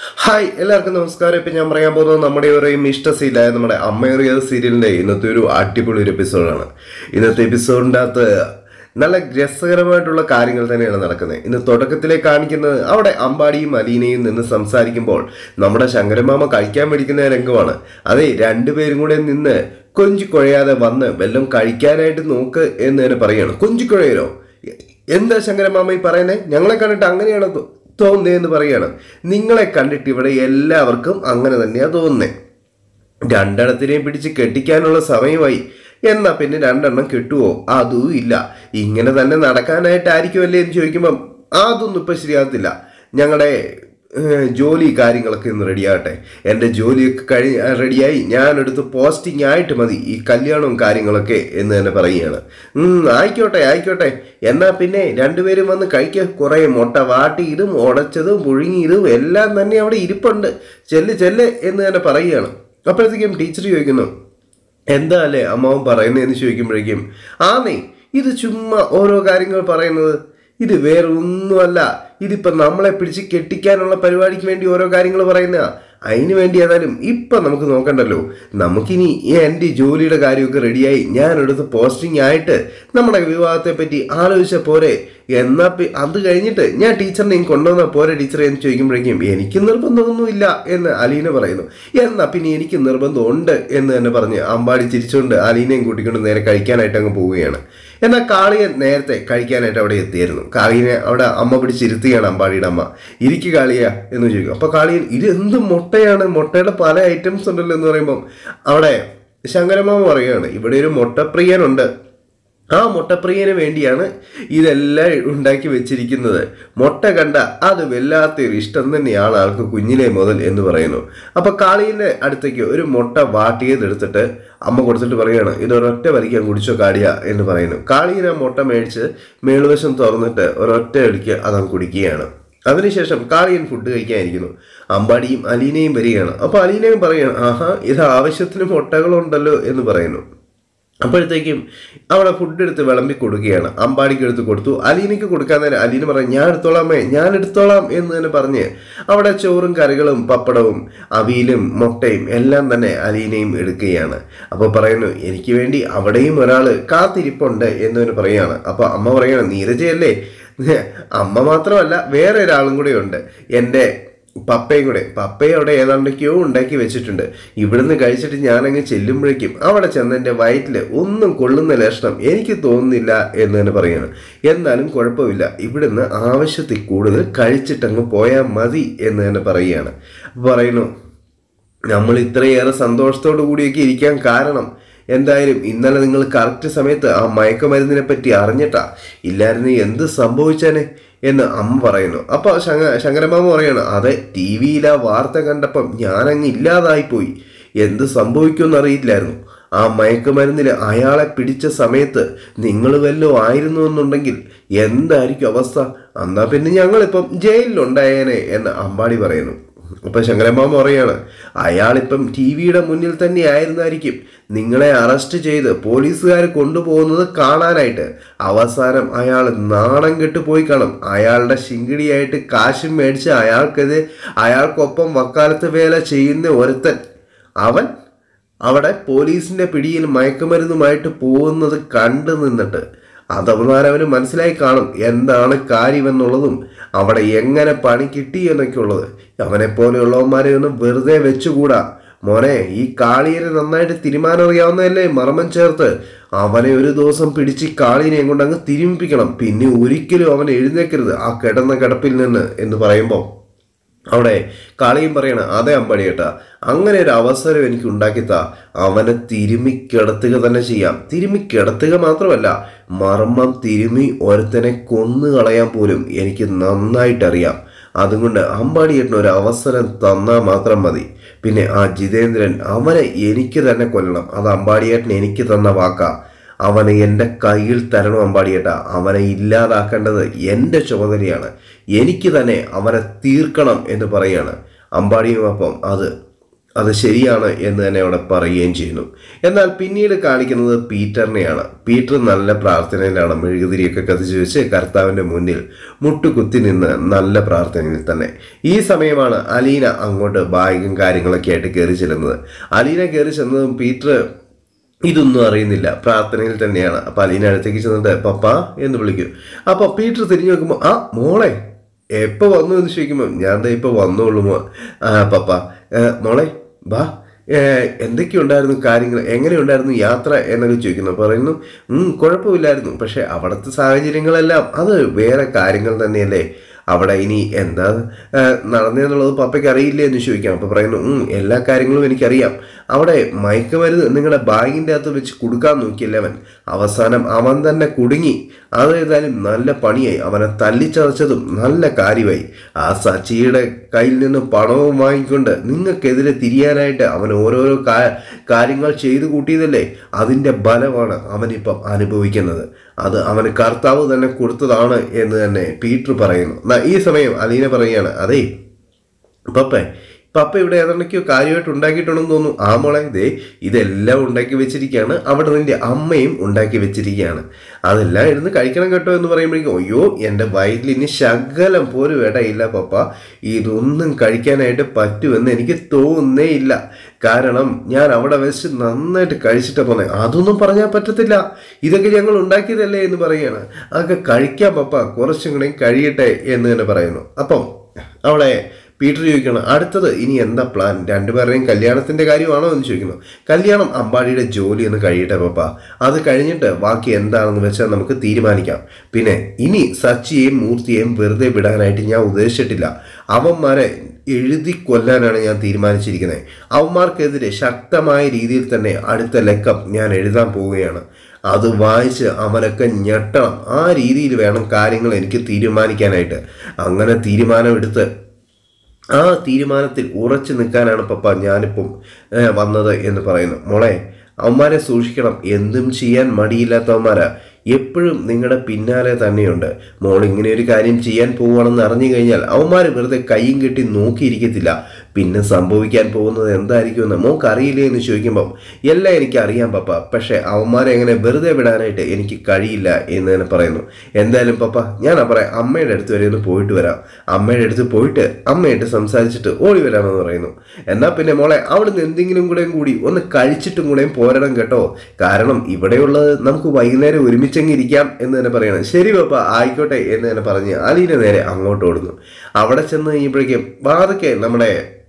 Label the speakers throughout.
Speaker 1: Hi എല്ലാവർക്കും നമസ്കാരം. ഇപ്പം ഞാൻ പറയാൻ പോകുന്നത് നമ്മുടെ ഒരു ഇഷ്ടസീലായ നമ്മുടെ അമ്മയറിയ സീരിയലിന്റെ ഇന്നത്തെ ഒരു അടിപൊളി ഒരു എപ്പിസോഡാണ് ഇന്നത്തെ എപ്പിസോഡിന്റെ അകത്ത് നല്ല രസകരമായിട്ടുള്ള കാര്യങ്ങൾ തന്നെയാണ് നടക്കുന്നത്. ഇന്ന് തുടക്കത്തിലെ കാണിക്കുന്നത് അവിടെ അമ്പാടിയും അലീനയും നിന്ന് സംസാരിക്കുമ്പോൾ നമ്മുടെ ശങ്കരമാമ കഴിക്കാൻ മേടിക്കുന്ന രംഗമാണ്. അതെ രണ്ടുപേരും കൂടെ നിന്ന് കൊഞ്ചിക്കുഴയാതെ വന്ന് വല്ലതും കഴിക്കാനായിട്ട് നോക്ക് എന്ന് തന്നെ പറയാണ്. കുഴയലോ? എന്താ ശങ്കരമാമ ഈ പറയുന്നത് ഞങ്ങളെ കണ്ടിട്ട് അങ്ങനെയാണോ തോന്നുന്നത് എന്ന് പറയാണ്. നിങ്ങളെ കണ്ടിട്ട് ഇവിടെ എല്ലാവർക്കും അങ്ങനെ തന്നെയാണ് തോന്നുന്നത് രണ്ടെണ്ണത്തിനെയും പിടിച്ച് കെട്ടിക്കാനുള്ള സമയമായി. എന്നാ പിന്നെ രണ്ടെണ്ണം കിട്ടുവോ? അതും ഇല്ല. ഇങ്ങനെ തന്നെ നടക്കാനായിട്ടായിരിക്കുമല്ലേ എന്ന് ചോദിക്കുമ്പം അതൊന്നും ഇപ്പം ശരിയാകത്തില്ല. ഞങ്ങളുടെ ജോലി കാര്യങ്ങളൊക്കെ ഒന്ന് റെഡിയാകട്ടെ എന്റെ ജോലിയൊക്കെ കഴി റെഡിയായി ഞാനെടുത്ത് പോസ്റ്റിംഗ് ആയിട്ട് മതി. ഈ കല്യാണവും കാര്യങ്ങളൊക്കെ എന്ന് തന്നെ പറയുകയാണ്. ആയിക്കോട്ടെ ആയിക്കോട്ടെ. എന്നാൽ പിന്നെ രണ്ടുപേരും വന്ന് കഴിക്കുക കുറേ മുട്ട വാട്ടിയതും ഉടച്ചതും പുഴുങ്ങിയതും എല്ലാം തന്നെ അവിടെ ഇരിപ്പുണ്ട്. ചെല്ല് ചെല്ല് എന്ന് തന്നെ പറയുകയാണ്. അപ്പോഴത്തേക്കും ടീച്ചർ ചോദിക്കുന്നു എന്താ അല്ലേ അമ്മാവൻ പറയുന്നതെന്ന് ചോദിക്കുമ്പോഴേക്കും ആന്നേ ഇത് ചുമ്മാ ഓരോ കാര്യങ്ങൾ പറയുന്നത്. ഇത് വേറെ ഒന്നുമല്ല ഇതിപ്പോൾ നമ്മളെ പിടിച്ച് കെട്ടിക്കാനുള്ള പരിപാടിക്ക് വേണ്ടി ഓരോ കാര്യങ്ങൾ പറയുന്ന. അതിന് വേണ്ടി ഏതായാലും ഇപ്പം നമുക്ക് നോക്കണ്ടല്ലോ. നമുക്കിനി എന്റെ ജോലിയുടെ കാര്യമൊക്കെ റെഡിയായി. ഞാനെടുത്ത് പോസ്റ്റിംഗ് ആയിട്ട് നമ്മുടെ വിവാഹത്തെ പറ്റി ആലോചിച്ച പോരെ. എന്നാ അത് കഴിഞ്ഞിട്ട് ഞാൻ ടീച്ചറിനെ കൊണ്ടുവന്ന പോരെ ടീച്ചറെ എന്ന് ചോദിക്കുമ്പോഴേക്കും എനിക്ക് നിർബന്ധമൊന്നുമില്ല എന്ന് അലീന പറയുന്നു. എന്നാ പിന്നെ എനിക്ക് നിർബന്ധമുണ്ട് എന്ന് തന്നെ പറഞ്ഞ് അമ്പാടി ചിരിച്ചുകൊണ്ട് അലീനയും കൂട്ടിക്കൊണ്ട് നേരെ കഴിക്കാനായിട്ട് അങ്ങ് പോവുകയാണ്. എന്നാൽ കാളിയെ നേരത്തെ കഴിക്കാനായിട്ട് അവിടെ എത്തിയായിരുന്നു. കാളിയെ അവിടെ അമ്മ പിടിച്ചിരുത്തുകയാണ് അമ്പാടിയുടെ അമ്മ. ഇരിക്കു കാളിയ എന്ന് ചോദിക്കും. അപ്പോൾ കാളിയൻ ഇത് എന്ത് മുട്ടയാണ്? മുട്ടയുടെ പല ഐറ്റംസ് ഉണ്ടല്ലോ എന്ന് പറയുമ്പം അവിടെ ശങ്കരമാമ പറയുകയാണ് ഇവിടെ ഒരു മുട്ടപ്രിയനുണ്ട്. ആ മുട്ടപ്രിയന് വേണ്ടിയാണ് ഇതെല്ലാം ഉണ്ടാക്കി വെച്ചിരിക്കുന്നത്. മുട്ട കണ്ട അത് വല്ലാത്തൊരു ഇഷ്ടം തന്നെയാണ് ആൾക്ക് കുഞ്ഞിലെ മുതൽ എന്ന് പറയുന്നു. അപ്പോൾ കാളീന്റെ അടുത്തേക്ക് ഒരു മുട്ട വാട്ടിയതെടുത്തിട്ട് അമ്മ കൊടുത്തിട്ട് പറയുകയാണ് ഇതൊരൊറ്റ വലിക്കാൻ കുടിച്ചോ കാടിയ എന്ന് പറയുന്നു. കാളീൻ ആ മുട്ട മേടിച്ച് മേളുവശം തുറന്നിട്ട് ഒരൊറ്റ അടിക്ക് അതങ്ങ് കുടിക്കുകയാണ്. അതിനുശേഷം കാളിയൻ ഫുഡ് കഴിക്കാനിരിക്കുന്നു. അമ്പാടിയും അലീനയും വരികയാണ്. അപ്പോൾ അലീനയും പറയുകയാണ് ആഹാ ഇത് ആവശ്യത്തിന് മുട്ടകളുണ്ടല്ലോ എന്ന് പറയുന്നു. അപ്പോഴത്തേക്കും അവിടെ ഫുഡ് എടുത്ത് വിളമ്പി കൊടുക്കുകയാണ്. അമ്പാടിക്ക് എടുത്ത് കൊടുത്തു. അലീനയ്ക്ക് കൊടുക്കാൻ നേരം അലീന പറഞ്ഞു ഞാൻ എടുത്തോളാമേ ഞാൻ എടുത്തോളാം എന്ന് തന്നെ പറഞ്ഞ് അവിടെ ചോറും കറികളും പപ്പടവും അവിയലും മുട്ടയും എല്ലാം തന്നെ അലീനയും എടുക്കുകയാണ്. അപ്പോൾ പറയുന്നു എനിക്ക് വേണ്ടി അവിടെയും ഒരാൾ കാത്തിരിപ്പുണ്ട് എന്ന് തന്നെ പറയുകയാണ്. അപ്പോൾ അമ്മ പറയുകയാണ് നീരജയല്ലേ? അമ്മ മാത്രമല്ല വേറെ ഒരാളും കൂടെ ഉണ്ട്. എന്റെ പപ്പയും കൂടെ പപ്പയും അവിടെ ഏതാണ്ടൊക്കെയോ ഉണ്ടാക്കി വെച്ചിട്ടുണ്ട്. ഇവിടുന്ന് കഴിച്ചിട്ട് ഞാനങ്ങ് ചെല്ലുമ്പോഴേക്കും അവിടെ ചെന്ന് എന്റെ വയറ്റിൽ ഒന്നും കൊള്ളുന്ന ലക്ഷണം എനിക്ക് തോന്നുന്നില്ല എന്ന് തന്നെ പറയാണ് എന്നാലും കുഴപ്പമില്ല. ഇവിടുന്ന് ആവശ്യത്തിൽ കൂടുതൽ കഴിച്ചിട്ടങ്ങ് പോയാൽ മതി എന്ന് തന്നെ പറയുകയാണ്. പറയുന്നു നമ്മൾ ഇത്രയേറെ സന്തോഷത്തോടു കൂടിയൊക്കെ ഇരിക്കാൻ കാരണം എന്തായാലും ഇന്നലെ നിങ്ങൾ കറക്റ്റ് സമയത്ത് ആ മയക്കുമരുന്നിനെ പറ്റി അറിഞ്ഞിട്ടാ. ഇല്ലായിരുന്നു എന്ത് സംഭവിച്ചാനെ എന്ന് അമ്മ പറയുന്നു. അപ്പോൾ ശങ്ക ശങ്കരമാമ പറയുന്നു അതെ ടി വിയിൽ ആ വാർത്ത കണ്ടപ്പം ഞാനങ്ങ് ഇല്ലാതായിപ്പോയി. എന്ത് സംഭവിക്കുമെന്ന് അറിയില്ലായിരുന്നു. ആ മയക്കുമരുന്നിൽ അയാളെ പിടിച്ച സമയത്ത് നിങ്ങൾ വല്ലതും ആയിരുന്നു എന്നുണ്ടെങ്കിൽ എന്തായിരിക്കും അവസ്ഥ? എന്നാൽ പിന്നെ ഞങ്ങളിപ്പം ജയിലിലുണ്ടായേനെ എന്ന് അമ്പാടി പറയുന്നു. അപ്പൊ ശങ്കരമാമ പറയാണ് അയാളിപ്പം ടി വിയുടെ മുന്നിൽ തന്നെ ആയിരുന്നായിരിക്കും. നിങ്ങളെ അറസ്റ്റ് ചെയ്ത് പോലീസുകാർ കൊണ്ടുപോകുന്നത് കാണാനായിട്ട്. അവസാനം അയാൾ നാണം കെട്ട് പോയി കാണും. അയാളുടെ ശിങ്കിടിയായിട്ട് കാശും മേടിച്ച് അയാൾക്കെതിരെ അയാൾക്കൊപ്പം വക്കാലത്ത് വേല ചെയ്യുന്ന ഒരുത്തൻ. അവൻ അവിടെ പോലീസിന്റെ പിടിയിൽ മയക്കുമരുന്നുമായിട്ട് പോകുന്നത് കണ്ടു നിന്നിട്ട് അതവനാരവന് മനസ്സിലായി കാണും എന്താണ് കാര്യമെന്നുള്ളതും അവിടെ എങ്ങനെ പണി കിട്ടി അവനെ പോലെയുള്ളവന്മാരെ ഒന്നും വെറുതെ വെച്ചുകൂടാ. മോനെ ഈ കാളിയെ നന്നായിട്ട് തിരുമാനം അറിയാവുന്നതല്ലേ മർമ്മം ചേർത്ത് അവനെ ഒരു ദിവസം പിടിച്ച് കാളിനെ കൊണ്ട് അങ്ങ് തിരുമിപ്പിക്കണം. പിന്നെ ഒരിക്കലും അവൻ എഴുന്നേക്കരുത് ആ കിടന്ന കിടപ്പിൽ നിന്ന് എന്ന് പറയുമ്പോൾ അവിടെ കാളിയും പറയണ അതെ അമ്പടിയേട്ടാ അങ്ങനെ ഒരു അവസരം എനിക്ക് ഉണ്ടാക്കിത്താ. അവനെ തിരുമി കിടത്തുക തന്നെ ചെയ്യാം. തിരുമി കിടത്തുക മാത്രമല്ല മർമ്മം തിരുമി ഒരുത്തനെ കൊന്നു കളയാൻ പോലും എനിക്ക് നന്നായിട്ടറിയാം. അതുകൊണ്ട് അമ്പാടിയേട്ടന് ഒരു അവസരം തന്നാൽ മാത്രം മതി. പിന്നെ ആ ജിതേന്ദ്രൻ അവനെ എനിക്ക് തന്നെ കൊല്ലണം. അത് അമ്പാടിയേട്ടൻ എനിക്ക് തന്ന വാക്കാ. അവനെ എന്റെ കയ്യിൽ തരണം അമ്പാടിയേട്ട അവനെ ഇല്ലാതാക്കേണ്ടത് എന്റെ ചുമതലയാണ്. എനിക്ക് തന്നെ അവനെ തീർക്കണം എന്ന് പറയാണ് അമ്പാടിയുമൊപ്പം അത് അത് ശരിയാണ് എന്ന് തന്നെ അവിടെ പറയുകയും ചെയ്യുന്നു. എന്നാൽ പിന്നീട് കാണിക്കുന്നത് പീറ്ററിനെയാണ്. പീറ്റർ നല്ല പ്രാർത്ഥനയിലാണ് മെഴുകുതിരിയൊക്കെ കത്തിച്ചു വെച്ച് കർത്താവിന്റെ മുന്നിൽ മുട്ടുകുത്തി നിന്ന് നല്ല പ്രാർത്ഥനയിൽ തന്നെ. ഈ സമയമാണ് അലീന അങ്ങോട്ട് ബാഗും കാര്യങ്ങളൊക്കെ ആയിട്ട് കയറി ചെല്ലുന്നത്. അലീന കയറി ചെന്നതും പീറ്റർ ഇതൊന്നും അറിയുന്നില്ല. പ്രാർത്ഥനയിൽ തന്നെയാണ്. അപ്പൊ അലീന അടുത്തേക്ക് ചെന്നിട്ട് പപ്പ എന്ന് വിളിക്കും. അപ്പൊ പീറ്റർ തിരിഞ്ഞു നോക്കുമ്പോൾ ആ മോളെ എപ്പോ വന്നു? എന്ന് ചോദിക്കുമ്പോൾ ഞാൻ ദേ ഇപ്പൊ വന്നോളൂ മോ ആ പപ്പ. മോളെ ബാ എന്തൊക്കെ ഉണ്ടായിരുന്നു കാര്യങ്ങൾ എങ്ങനെയുണ്ടായിരുന്നു യാത്ര? എന്നൊക്കെ ചോദിക്കുന്നു. പറയുന്നു കുഴപ്പമില്ലായിരുന്നു. പക്ഷെ അവിടുത്തെ സാഹചര്യങ്ങളെല്ലാം അത് വേറെ കാര്യങ്ങൾ തന്നെയല്ലേ? അവിടെ ഇനി എന്താ നടന്നെന്നുള്ളത് പപ്പയ്ക്ക് അറിയില്ലേ എന്ന് ചോദിക്കാം. അപ്പൊ പറയുന്നു എല്ലാ കാര്യങ്ങളും എനിക്കറിയാം. അവിടെ മയക്കുമരുന്ന് നിങ്ങളുടെ ബാഗിന്റെ അകത്ത് വെച്ച് കൊടുക്കാൻ നോക്കിയല്ലേ അവൻ. അവസാനം അവൻ തന്നെ കുടുങ്ങി. അതേതായാലും നല്ല പണിയായി. അവനെ തല്ലിച്ചതച്ചതും നല്ല കാര്യമായി. ആ സച്ചിയുടെ കയ്യിൽ നിന്ന് പണവും വാങ്ങിക്കൊണ്ട് നിങ്ങൾക്കെതിരെ തിരിയാനായിട്ട് അവൻ ഓരോരോ കാര്യങ്ങൾ ചെയ്തു കൂട്ടിയതല്ലേ? അതിന്റെ ബലമാണ് അവനിപ്പം അനുഭവിക്കുന്നത്. അത് അവന് കർത്താവ് തന്നെ കൊടുത്തതാണ് എന്ന് തന്നെ പീറ്റർ പറയുന്നു. ഈ സമയം അലീന പറയുകയാണ് അതേ പപ്പേ പപ്പ ഇവിടെ ഏതാണ്ടൊക്കെയോ കാര്യമായിട്ട് ഉണ്ടാക്കിയിട്ടുണ്ടെന്ന് തോന്നുന്നു. ആ മോളെ ഇതേ ഇതെല്ലാം ഉണ്ടാക്കി വെച്ചിരിക്കുകയാണ്. അവിടെ നിന്റെ അമ്മയും ഉണ്ടാക്കി വെച്ചിരിക്കുകയാണ്. അതെല്ലാം ഇരുന്ന് കഴിക്കണം കേട്ടോ എന്ന് പറയുമ്പോഴേക്കും അയ്യോ എന്റെ വയറ്റിൽ ഇനി ശകലം പോലും ഇടയില്ല പപ്പ. ഇതൊന്നും കഴിക്കാനായിട്ട് പറ്റുമെന്ന് എനിക്ക് തോന്നുന്നേ ഇല്ല. കാരണം ഞാൻ അവിടെ വെച്ച് നന്നായിട്ട് കഴിച്ചിട്ട് അതൊന്നും പറഞ്ഞാൽ പറ്റത്തില്ല. ഇതൊക്കെ ഞങ്ങൾ ഉണ്ടാക്കിയതല്ലേ എന്ന് പറയുകയാണ്. അതൊക്കെ കഴിക്കാം പപ്പ. കുറച്ചും കൂടെയും കഴിയട്ടെ എന്ന് തന്നെ പറയുന്നു. അപ്പം അവിടെ പീറ്റർ ചോദിക്കണം അടുത്തത് ഇനി എന്താ പ്ലാൻ രണ്ടുപേരുടെയും കല്യാണത്തിന്റെ കാര്യമാണോ എന്ന് ചോദിക്കുന്നു. കല്യാണം അമ്പാടിയുടെ ജോലി എന്ന് കഴിയട്ടെ പപ്പ. അത് കഴിഞ്ഞിട്ട് ബാക്കി എന്താണെന്ന് വെച്ചാൽ നമുക്ക് തീരുമാനിക്കാം. പിന്നെ ഇനി സച്ചിയെയും മൂർത്തിയെയും വെറുതെ വിടാനായിട്ട് ഞാൻ ഉദ്ദേശിച്ചിട്ടില്ല. അവന്മാരെ എഴുതി കൊല്ലാനാണ് ഞാൻ തീരുമാനിച്ചിരിക്കുന്നത്. അവന്മാർക്കെതിരെ ശക്തമായ രീതിയിൽ തന്നെ അടുത്ത ലക്കം ഞാൻ എഴുതാൻ പോവുകയാണ്. അത് വായിച്ച് അവനൊക്കെ ഞെട്ടണം. ആ രീതിയിൽ വേണം കാര്യങ്ങൾ എനിക്ക് തീരുമാനിക്കാനായിട്ട്. അങ്ങനെ തീരുമാനമെടുത്ത് ആ തീരുമാനത്തിൽ ഉറച്ചു നിൽക്കാനാണ് പപ്പ ഞാനിപ്പം വന്നത് എന്ന് പറയുന്നു. മോളെ അവന്മാരെ സൂക്ഷിക്കണം. എന്തും ചെയ്യാൻ മടിയില്ലാത്തവന്മാരാ. എപ്പോഴും നിങ്ങളുടെ പിന്നാലെ തന്നെയുണ്ട്. മോൾ ഇങ്ങനെ ഒരു കാര്യം ചെയ്യാൻ പോവുകയാണെന്ന് അറിഞ്ഞു കഴിഞ്ഞാൽ അവന്മാർ വെറുതെ കൈയും കെട്ടി നോക്കിയിരിക്കത്തില്ല. പിന്നെ സംഭവിക്കാൻ പോകുന്നത് എന്തായിരിക്കുമെന്ന് മോക്ക് അറിയില്ലേ എന്ന് ചോദിക്കുമ്പോൾ എല്ലാം എനിക്ക് അറിയാം പപ്പ പക്ഷേ അവന്മാരെ എങ്ങനെ വെറുതെ വിടാനായിട്ട് എനിക്ക് കഴിയില്ല എന്ന് തന്നെ പറയുന്നു. എന്തായാലും പപ്പ ഞാൻ പറയാം അമ്മയുടെ അടുത്ത് വരെ ഒന്ന് പോയിട്ട് വരാം. അമ്മയുടെ അടുത്ത് പോയിട്ട് അമ്മയായിട്ട് സംസാരിച്ചിട്ട് ഓടി വരാമെന്ന് പറയുന്നു. എന്നാൽ പിന്നെ മോളെ അവിടുന്ന് എന്തെങ്കിലും കൂടെയും കൂടി ഒന്ന് കഴിച്ചിട്ടും കൂടെയും പോരണം കേട്ടോ. കാരണം ഇവിടെയുള്ളത് നമുക്ക് വൈകുന്നേരം ഒരുമിച്ചങ്ങ് ഇരിക്കാം എന്ന് തന്നെ പറയണം. ശരി പപ്പ ആയിക്കോട്ടെ എന്ന് തന്നെ പറഞ്ഞ് അലീന നേരെ അങ്ങോട്ട് ഓടുന്നു. അവിടെ ചെന്ന് കഴിഞ്ഞപ്പോഴേക്കും വാതൊക്കെ നമ്മുടെ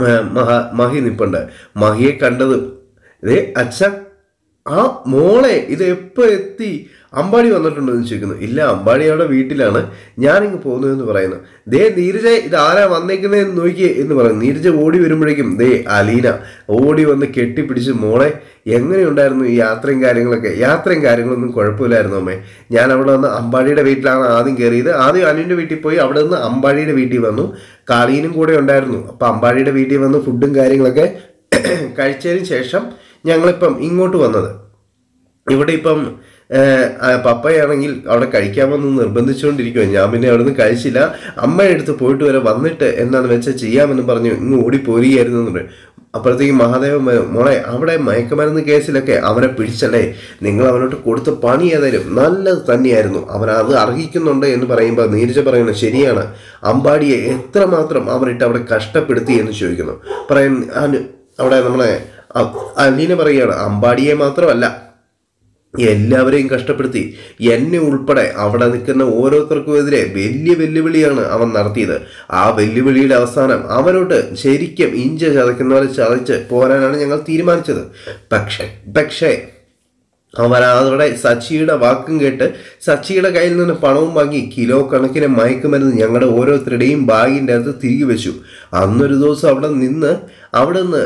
Speaker 1: മഹ മഹി നിപ്പുണ്ട്. മഹിയെ കണ്ടതും ഇതേ അച്ഛ ആ മോളെ ഇത് എപ്പോ എത്തി? അമ്പാടി വന്നിട്ടുണ്ടോ എന്ന് ചോദിക്കുന്നു. ഇല്ല അമ്പാടി അവിടെ വീട്ടിലാണ്. ഞാനിങ്ങ് പോകുന്നു എന്ന് പറയുന്നു. ദേ നീരജ ഇത് ആരാ വന്നേക്കുന്നതെന്ന് നോക്കിയേ എന്ന് പറയുന്നു. നീരജ ഓടി വരുമ്പോഴേക്കും ദേ അലീന ഓടി വന്ന് കെട്ടിപ്പിടിച്ച് മോളെ എങ്ങനെയുണ്ടായിരുന്നു ഈ യാത്രയും കാര്യങ്ങളൊക്കെ? യാത്രയും കാര്യങ്ങളൊന്നും കുഴപ്പമില്ലായിരുന്നു അമ്മേ. ഞാൻ അവിടെ വന്ന് അമ്പാടിയുടെ വീട്ടിലാണ് ആദ്യം കയറിയത്. ആദ്യം അലീന്റെ വീട്ടിൽ പോയി അവിടെ നിന്ന് അമ്പാടിയുടെ വീട്ടിൽ വന്നു. കാളീനും കൂടെ ഉണ്ടായിരുന്നു. അപ്പോൾ അമ്പാടിയുടെ വീട്ടിൽ വന്ന് ഫുഡും കാര്യങ്ങളൊക്കെ കഴിച്ചതിന് ശേഷം ഞങ്ങളിപ്പം ഇങ്ങോട്ട് വന്നത്. ഇവിടെ ഇപ്പം പപ്പയാണെങ്കിൽ അവിടെ കഴിക്കാമെന്ന് നിർബന്ധിച്ചുകൊണ്ടിരിക്കുകയാണ് ഞാൻ പിന്നെ അവിടെ നിന്ന് കഴിച്ചില്ല. അമ്മയുടെ അടുത്ത് പോയിട്ട് വരെ വന്നിട്ട് എന്താണെന്ന് വെച്ചാൽ ചെയ്യാമെന്ന് പറഞ്ഞു ഇങ്ങ് ഓടി പോരുകയായിരുന്നു എന്ന് പറയും. അപ്പോഴത്തേക്ക് മഹാദേവൻ. മോളെ അവിടെ മയക്കുമരുന്ന് കേസിലൊക്കെ അവനെ പിടിച്ചല്ലേ? നിങ്ങൾ അവനോട്ട് കൊടുത്ത പണി ഏതായാലും നല്ലത് തന്നെയായിരുന്നു. അവൻ അത് അർഹിക്കുന്നുണ്ട് എന്ന് പറയുമ്പോൾ നീരജ പറയുന്നത് ശരിയാണ്. അമ്പാടിയെ എത്രമാത്രം അവനിട്ട് അവിടെ കഷ്ടപ്പെടുത്തി എന്ന് ചോദിക്കുന്നു. പറയുന്ന അവിടെ നമ്മളെ അലീന പറയുകയാണ് അമ്പാടിയെ മാത്രമല്ല എല്ലാവരെയും കഷ്ടപ്പെടുത്തി. എന്നെ ഉൾപ്പെടെ അവിടെ നിൽക്കുന്ന ഓരോരുത്തർക്കും എതിരെ വലിയ വെല്ലുവിളിയാണ് അവൻ നടത്തിയത്. ആ വെല്ലുവിളിയുടെ അവസാനം അവനോട്ട് ശരിക്കും ഇഞ്ച ചതയ്ക്കുന്ന പോലെ ചതച്ച് പോരാനാണ് ഞങ്ങൾ തീരുമാനിച്ചത്. പക്ഷേ പക്ഷേ അവൻ അതോടെ സച്ചിയുടെ വാക്കും കേട്ട് സച്ചിയുടെ കയ്യിൽ നിന്ന് പണവും വാങ്ങി കിലോ കണക്കിന് മയക്കുമരുന്ന് ഞങ്ങളുടെ ഓരോരുത്തരുടെയും ബാഗിന്റെ അകത്ത് തിരികെ വെച്ചു. അന്നൊരു ദിവസം അവിടെ നിന്ന് അവിടെ നിന്ന്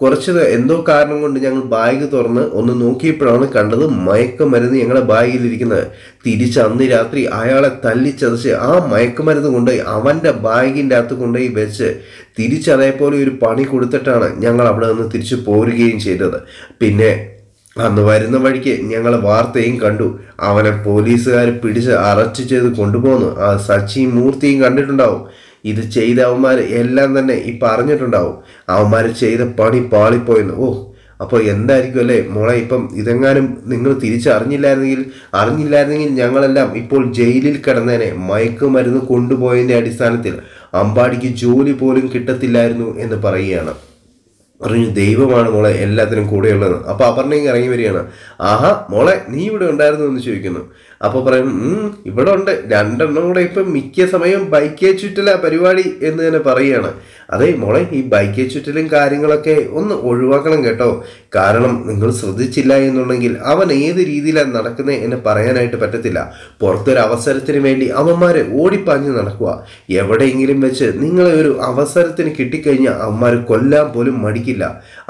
Speaker 1: കുറച്ച് എന്തോ കാരണം കൊണ്ട് ഞങ്ങൾ ബാഗ് തുറന്ന് ഒന്ന് നോക്കിയപ്പോഴാണ് കണ്ടത് മയക്കുമരുന്ന് ഞങ്ങളുടെ ബാഗിലിരിക്കുന്നത് തിരിച്ച് അന്ന് രാത്രി അയാളെ തല്ലിച്ചതച്ച് ആ മയക്കുമരുന്ന് കൊണ്ടുപോയി അവന്റെ ബാഗിന്റെ അകത്ത് കൊണ്ടുപോയി വെച്ച് തിരിച്ച് അതേപോലെ ഒരു പണി കൊടുത്തിട്ടാണ് ഞങ്ങൾ അവിടെ നിന്ന് തിരിച്ചു പോരുകയും ചെയ്തത്. പിന്നെ അന്ന് വരുന്ന വഴിക്ക് ഞങ്ങൾ വാർത്തയും കണ്ടു. അവനെ പോലീസുകാർ പിടിച്ച് അറസ്റ്റ് ചെയ്ത് കൊണ്ടുപോകുന്നു ആ സച്ചിയും മൂർത്തിയും കണ്ടിട്ടുണ്ടാവും. ഇത് ചെയ്ത അവന്മാർ എല്ലാം തന്നെ ഈ പറഞ്ഞിട്ടുണ്ടാവും. അവന്മാർ ചെയ്ത പണി പാളിപ്പോയെന്ന്. ഓ അപ്പോൾ എന്തായിരിക്കും അല്ലേ? മോളെ ഇപ്പം ഇതെങ്ങാനും നിങ്ങൾ തിരിച്ചറിഞ്ഞില്ലായിരുന്നെങ്കിൽ അറിഞ്ഞില്ലായിരുന്നെങ്കിൽ ഞങ്ങളെല്ലാം ഇപ്പോൾ ജയിലിൽ കിടന്നേനെ. മയക്കുമരുന്ന് കൊണ്ടുപോയതിന്റെ അടിസ്ഥാനത്തിൽ അമ്പാടിക്ക് ജോലി പോലും കിട്ടത്തില്ലായിരുന്നു എന്ന് പറയുകയാണ്. പറഞ്ഞു ദൈവമാണ് മോളെ എല്ലാത്തിനും കൂടെയുള്ളത്. അപ്പോൾ അപർണയും ഇറങ്ങി വരികയാണ്. ആഹാ മോളെ നീ ഇവിടെ ഉണ്ടായിരുന്നു എന്ന് ചോദിക്കുന്നു. അപ്പൊ പറയും ഇവിടെ ഉണ്ട് രണ്ടെണ്ണം കൂടെ ഇപ്പം മിക്ക സമയം ബൈക്കേ ചുറ്റല പരിപാടി എന്ന് തന്നെ പറയുകയാണ്. അതെ മോളെ ഈ ബൈക്കേ ചുറ്റലും കാര്യങ്ങളൊക്കെ ഒന്ന് ഒഴിവാക്കണം കേട്ടോ. കാരണം നിങ്ങൾ ശ്രദ്ധിച്ചില്ല എന്നുണ്ടെങ്കിൽ അവൻ ഏത് രീതിയിലാണ് നടക്കുന്നത് എന്ന് പറയാനായിട്ട് പറ്റത്തില്ല. പുറത്തൊരു അവസരത്തിന് വേണ്ടി അവന്മാരെ ഓടിപ്പാഞ്ഞ് നടക്കുക എവിടെയെങ്കിലും വെച്ച് നിങ്ങളെ ഒരു അവസരത്തിന് കിട്ടിക്കഴിഞ്ഞാൽ അവന്മാർ കൊല്ലാൻ പോലും മടിക്കില്ല.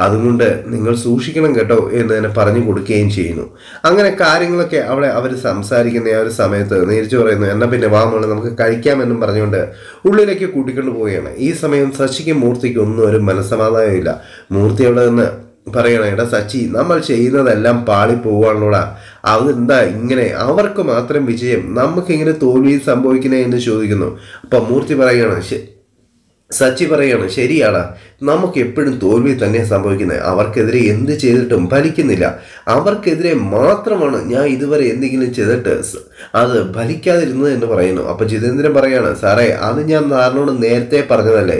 Speaker 1: അതുകൊണ്ട് നിങ്ങൾ സൂക്ഷിക്കണം കേട്ടോ എന്ന് തന്നെ പറഞ്ഞു കൊടുക്കുകയും ചെയ്യുന്നു. അങ്ങനെ കാര്യങ്ങളൊക്കെ അവിടെ അവർ സംസാരിക്കുന്ന ആ ഒരു സമയത്ത് നേരിച്ചു പറയുന്നു എന്നാൽ പിന്നെ വാ മോളെ നമുക്ക് കഴിക്കാമെന്നും പറഞ്ഞുകൊണ്ട് ഉള്ളിലേക്ക് കൂട്ടിക്കൊണ്ട് പോവുകയാണ്. ഈ സമയം ശശിക്കും മൂർത്തിക്കും ഒന്നും ഒരു മനസ്സമാധാനമില്ല മൂർത്തി അവിടെ നിന്ന് പറയണം എടാ സച്ചി നമ്മൾ ചെയ്യുന്നതെല്ലാം പാളി പോവാണല്ലോടാ അതെന്താ ഇങ്ങനെ? അവർക്ക് മാത്രം വിജയം നമുക്ക് ഇങ്ങനെ തോൽവി സംഭവിക്കണേ എന്ന് ചോദിക്കുന്നു. അപ്പൊ മൂർത്തി പറയാണ് "ശ- സച്ചി പറയാണ് ശരിയാണ് നമുക്ക് എപ്പോഴും തോൽവി തന്നെ സംഭവിക്കുന്നത് അവർക്കെതിരെ എന്ത് ചെയ്തിട്ടും ഫലിക്കുന്നില്ല. അവർക്കെതിരെ മാത്രമാണ് ഞാൻ ഇതുവരെ എന്തെങ്കിലും ചെയ്തിട്ട് അത് ഫലിക്കാതിരുന്നത് എന്ന് പറയുന്നു. അപ്പോൾ ജിതേന്ദ്രൻ പറയാണ് സാറേ അത് ഞാൻ സാറിനോട് നേരത്തെ പറഞ്ഞതല്ലേ?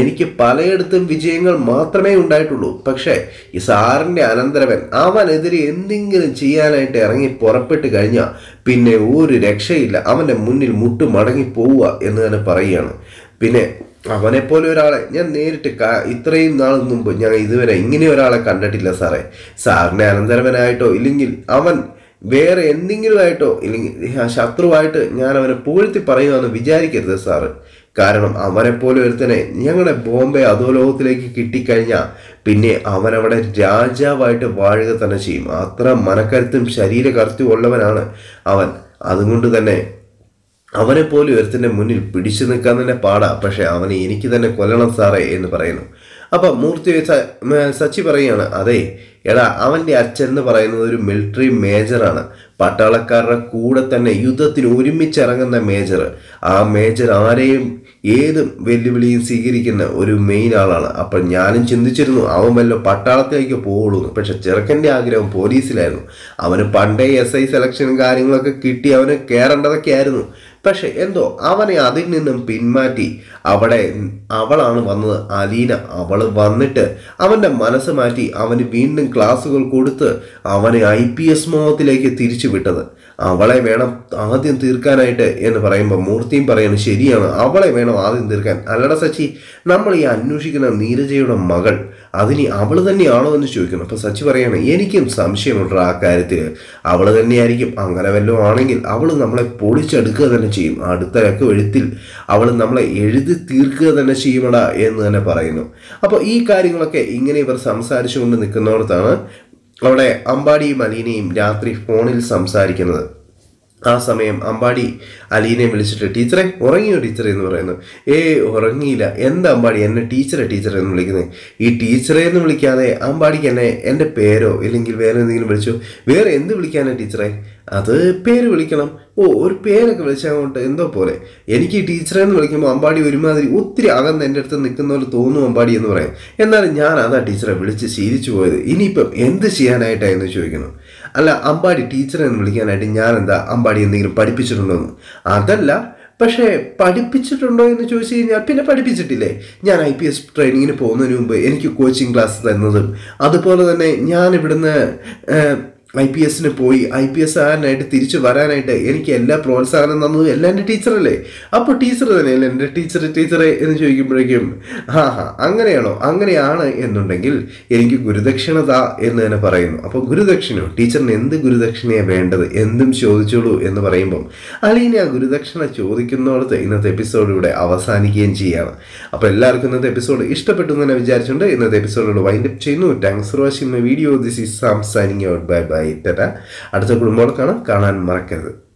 Speaker 1: എനിക്ക് പലയിടത്തും വിജയങ്ങൾ മാത്രമേ ഉണ്ടായിട്ടുള്ളൂ. പക്ഷേ ഈ സാറിന്റെ അനന്തരവൻ അവനെതിരെ എന്തെങ്കിലും ചെയ്യാനായിട്ട് ഇറങ്ങി പുറപ്പെട്ട് കഴിഞ്ഞാൽ പിന്നെ ഒരു രക്ഷയില്ല. അവന്റെ മുന്നിൽ മുട്ടു മടങ്ങി പോവുക എന്ന് തന്നെ പറയുകയാണ്. പിന്നെ അവനെപ്പോലെ ഒരാളെ ഞാൻ നേരിട്ട് ഇത്രയും നാൾ മുമ്പ് ഞാൻ ഇതുവരെ ഇങ്ങനെ ഒരാളെ കണ്ടിട്ടില്ല സാറേ. സാറിനെ അനന്തരവനായിട്ടോ ഇല്ലെങ്കിൽ അവൻ വേറെ എന്തെങ്കിലും ആയിട്ടോ ഇല്ലെങ്കിൽ ശത്രുവായിട്ട് ഞാൻ അവനെ പൂഴ്ത്തി പറയുമെന്ന് വിചാരിക്കരുത് സാറ്. കാരണം അവനെപ്പോലെ ഒരുത്തനെ ഞങ്ങളുടെ ബോംബെ അധോലോകത്തിലേക്ക് കിട്ടിക്കഴിഞ്ഞാൽ പിന്നെ അവനവിടെ രാജാവായിട്ട് വാഴുക തന്നെ ചെയ്യും. അത്ര മനക്കരുത്തും ശരീരകരുത്തും ഉള്ളവനാണ് അവൻ. അതുകൊണ്ട് തന്നെ അവനെ പോലും ഒരുത്തിന്റെ മുന്നിൽ പിടിച്ചു നിൽക്കാൻ തന്നെ പാടാ. പക്ഷെ അവനെ എനിക്ക് തന്നെ കൊല്ലണം സാറേ എന്ന് പറയുന്നു. അപ്പൊ മൂർത്തി സച്ചി പറയുകയാണ് അതെ എടാ അവന്റെ അച്ഛൻ എന്ന് പറയുന്നത് ഒരു മിലിറ്ററി മേജറാണ് പട്ടാളക്കാരുടെ കൂടെ തന്നെ യുദ്ധത്തിന് ഒരുമിച്ചിറങ്ങുന്ന മേജർ ആ മേജർ ആരെയും ഏത് വെല്ലുവിളിയും സ്വീകരിക്കുന്ന ഒരു മെയിൻ ആളാണ്. അപ്പൊ ഞാനും ചിന്തിച്ചിരുന്നു അവൻ വല്ല പട്ടാളത്തിലേക്ക് എന്ന്. പക്ഷെ ചെറുക്കന്റെ ആഗ്രഹം പോലീസിലായിരുന്നു. അവന് പണ്ടേ എസ് ഐ സെലക്ഷനും കാര്യങ്ങളൊക്കെ കിട്ടി അവന് കയറേണ്ടതൊക്കെ ആയിരുന്നു പക്ഷെ എന്തോ അവനെ അതിൽ നിന്നും പിന്മാറ്റി. അവിടെ അവളാണ് വന്നത്. അലീന അവൾ വന്നിട്ട് അവന്റെ മനസ്സ് മാറ്റി അവന് വീണ്ടും ക്ലാസ്സുകൾ കൊടുത്ത് അവനെ ഐ പി എസ് മോഹത്തിലേക്ക് തിരിച്ചു വിട്ടത്. അവളെ വേണം ആദ്യം തീർക്കാനായിട്ട് എന്ന് പറയുമ്പോൾ മൂർത്തിയും പറയുന്നത് ശരിയാണ് അവളെ വേണം ആദ്യം തീർക്കാൻ. അല്ലട സച്ചി നമ്മൾ ഈ അന്വേഷിക്കുന്ന നീരജയുടെ മകൾ അതിനി അവൾ തന്നെയാണോ എന്ന് ചോദിക്കുന്നു. അപ്പോൾ സച്ചി പറയാണ് എനിക്കും സംശയമുണ്ട് ആ കാര്യത്തിൽ അവൾ തന്നെയായിരിക്കും. അങ്ങനെ വല്ലതും ആണെങ്കിൽ അവൾ നമ്മളെ പൊളിച്ചെടുക്കുക തന്നെ ചെയ്യും. അടുത്ത എഴുത്തിൽ അവൾ നമ്മളെ എഴുതി തീർക്കുക തന്നെ ചെയ്യുമടാ എന്ന് തന്നെ പറയുന്നു. അപ്പോൾ ഈ കാര്യങ്ങളൊക്കെ ഇങ്ങനെ ഇവർ സംസാരിച്ചുകൊണ്ട് നിൽക്കുന്നിടത്താണ് അവിടെ അമ്പാടിയും അലീനയും രാത്രി ഫോണിൽ സംസാരിക്കുന്നത്. ആ സമയം അമ്പാടി അലീനെ വിളിച്ചിട്ട് ടീച്ചറെ ഉറങ്ങിയോ ടീച്ചറെ? എന്ന് പറയുന്നു. ഏ ഉറങ്ങിയില്ല. എന്താ അമ്പാടി എന്നെ ടീച്ചറെ ടീച്ചറെ എന്ന് വിളിക്കുന്നത് ഈ ടീച്ചറെ എന്ന് വിളിക്കാതെ അമ്പാടിക്ക് എന്നെ എന്റെ പേരോ ഇല്ലെങ്കിൽ വേറെ എന്തെങ്കിലും വിളിച്ചോ? വേറെ എന്ത് വിളിക്കാനാണ് ടീച്ചറെ? അത് പേര് വിളിക്കണം. ഓ ഒരു പേരൊക്കെ വിളിച്ചാൽ കൊണ്ട് എന്തോ പോലെ. എനിക്ക് ടീച്ചറെ എന്ന് വിളിക്കുമ്പോൾ അമ്പാടി ഒരുമാതിരി ഒത്തിരി അകന്ന് എന്റെ അടുത്ത് നിൽക്കുന്ന പോലെ തോന്നും അമ്പാടി എന്ന് പറയാം. എന്നാലും ഞാൻ അതാ ടീച്ചറെ വിളിച്ച് ശീലിച്ചു പോയത്. ഇനിയിപ്പം എന്ത് ചെയ്യാനായിട്ടാണ് എന്ന് ചോദിക്കുന്നു. അല്ല അമ്പാടി ടീച്ചറെ എന്ന് വിളിക്കാനായിട്ട് ഞാൻ എന്താ അമ്പാടി എന്തെങ്കിലും പഠിപ്പിച്ചിട്ടുണ്ടോ എന്ന്? അതല്ല പക്ഷേ പഠിപ്പിച്ചിട്ടുണ്ടോ എന്ന് ചോദിച്ചു കഴിഞ്ഞാൽ പിന്നെ പഠിപ്പിച്ചിട്ടില്ലേ? ഞാൻ ഐ പി എസ് ട്രെയിനിങ്ങിന് പോകുന്നതിന് മുമ്പ് എനിക്ക് കോച്ചിങ് ക്ലാസ് തന്നതും അതുപോലെ തന്നെ ഞാൻ ഇവിടുന്ന് ഐ പി എസിന് പോയി. ഐ പി എസ് ആകാനായിട്ട് തിരിച്ചു വരാനായിട്ട് എനിക്ക് എല്ലാ പ്രോത്സാഹനം തന്നതും എല്ലാം എന്റെ ടീച്ചറല്ലേ? അപ്പോൾ ടീച്ചർ തന്നെയല്ലേ എന്റെ ടീച്ചർ ടീച്ചറെ എന്ന് ചോദിക്കുമ്പോഴേക്കും ആ ഹാ അങ്ങനെയാണോ? അങ്ങനെയാണ് എന്നുണ്ടെങ്കിൽ എനിക്ക് ഗുരുദക്ഷിണ എന്ന് തന്നെ പറയുന്നു. അപ്പോൾ ഗുരുദക്ഷിണോ ടീച്ചറിന് എന്ത് ഗുരുദക്ഷിണയാണ് വേണ്ടത്? എന്തും ചോദിച്ചോളൂ എന്ന് പറയുമ്പം അലീന ആ ഗുരുദക്ഷിണ ചോദിക്കുന്നിടത്ത് ഇന്നത്തെ എപ്പിസോഡ് ഇവിടെ അവസാനിക്കുകയും ചെയ്യാണ്. അപ്പോൾ എല്ലാവർക്കും ഇന്നത്തെ എപ്പിസോഡ് ഇഷ്ടപ്പെട്ടു എന്ന് തന്നെ വിചാരിച്ചുകൊണ്ട് ഇന്നത്തെ എപ്പിസോഡിലൂടെ വൈൻഡപ്പ് ചെയ്യുന്നു. Thanks for watching my video this is Sam signing out bye bye ടെറ്റ അടുത്ത കുടുംബങ്ങൾക്കാണ് കാണാൻ മറക്കരുത്.